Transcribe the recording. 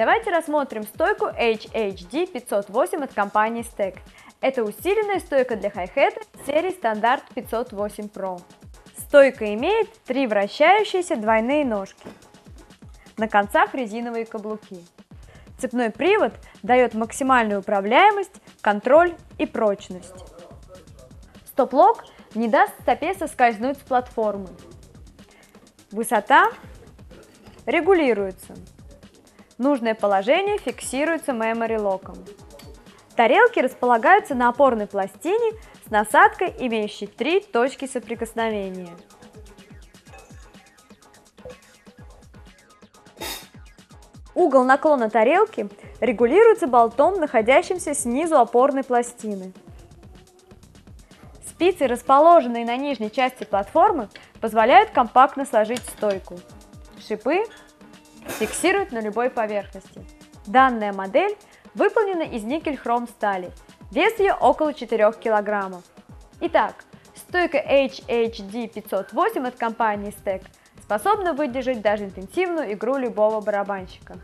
Давайте рассмотрим стойку HHD 508 от компании Stack. Это усиленная стойка для хай-хета серии стандарт 508 Pro. Стойка имеет три вращающиеся двойные ножки. На концах резиновые каблуки. Цепной привод дает максимальную управляемость, контроль и прочность. Стоп-лок не даст стопе соскользнуть с платформы. Высота регулируется. Нужное положение фиксируется memory локом. Тарелки располагаются на опорной пластине с насадкой, имеющей три точки соприкосновения. Угол наклона тарелки регулируется болтом, находящимся снизу опорной пластины. Спицы, расположенные на нижней части платформы, позволяют компактно сложить стойку. Шипы фиксируют на любой поверхности. Данная модель выполнена из никель-хром стали. Вес ее около 4 кг. Итак, стойка HHD 508 от компании Stack способна выдержать даже интенсивную игру любого барабанщика.